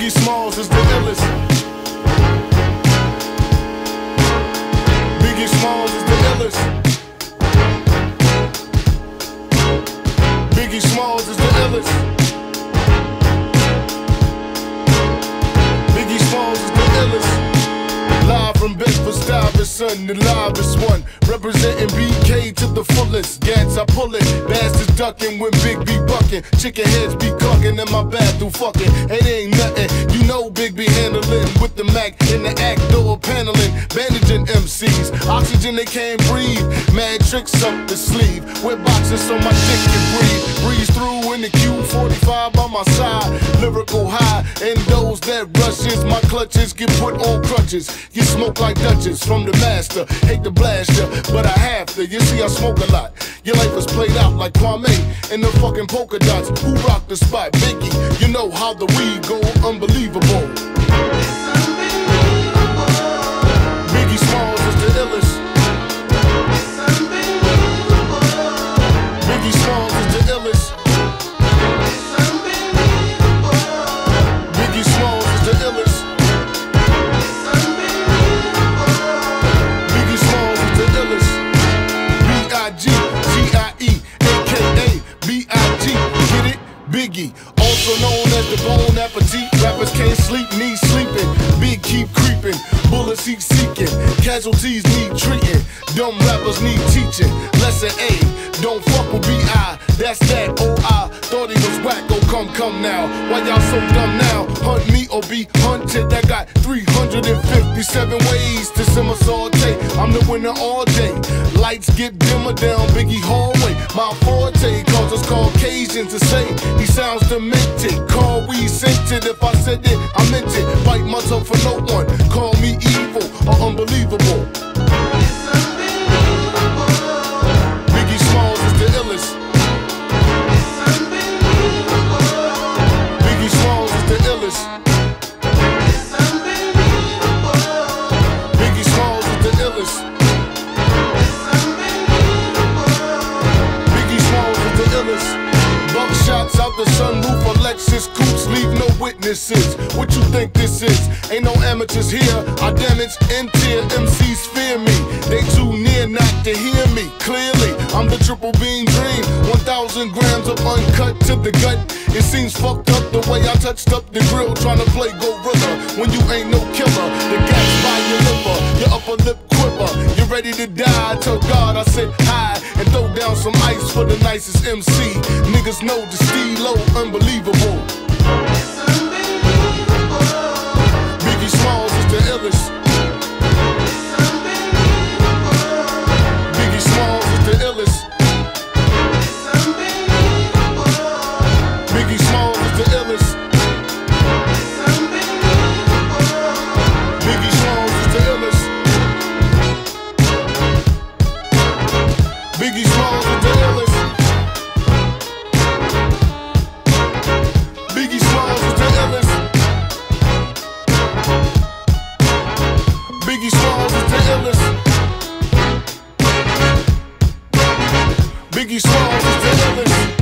Biggie Smalls is the illest. Biggie Smalls is the illest. Biggie Smalls is the illest. Biggie Smalls is the illest. Live from Bedford Stuyvesant, the livest one. Representing BK to the fullest. Gats, I pull it. Bastards ducking when Big B bucking. Chicken heads be clucking in my bathroom fucking. It ain't nothing. You know Big B handling with the Mac in the act MCs. Oxygen they can't breathe. Mad tricks up the sleeve. With boxes so my dick can breathe. Breeze through in the Q45 by my side. Lyrical high. And those that rushes, my clutches get put on crutches. You smoke like Dutches from the master. Hate blast ya, but I have to. You see, I smoke a lot. Your life is played out like Kwame and the fucking polka dots. Who rock the spot? Biggie. You know how the weed go unbelievable. B-I-G, G-I-E, A-K-A, B-I-G, get it? Biggie, also known as the Bon Appetit. Rappers can't sleep, need sleeping. Big keep creeping, bullets heat seeking. Casualties need treating. Dumb rappers need teaching. Lesson A, don't fuck with B.I. That's that, oh I thought he was whack. Oh come, come now. Why y'all so dumb now? Hunt me or be hunted. I got 357 ways to simmer saute. I'm the winner all day. Lights get dimmer down Biggie hallway. My forte cause us Caucasian to say he sounds demented. Call we scented. If I said it, I meant it. Bite my tongue for no one. Call me evil or unbelievable. Biggie Smalls is the illest. Biggie Smalls is the illest. Biggie Smalls is the illest. Biggie Smalls is the illest. Buckshots out the sunroof Alexis Lexus What you think this is? Ain't no amateurs here. I damage tear MCs fear me. They too near not to hear me clearly. I'm the triple beam dream. 1,000 grams of uncut to the gut. It seems fucked up the way I touched up the grill trying to play gorilla when you ain't no killer. The gas by your liver, your upper lip quiver. You're ready to die? Tell God I said hi and throw down some ice for the nicest MC. Niggas know the stilo unbelievable. Is Biggie Smalls is the illest.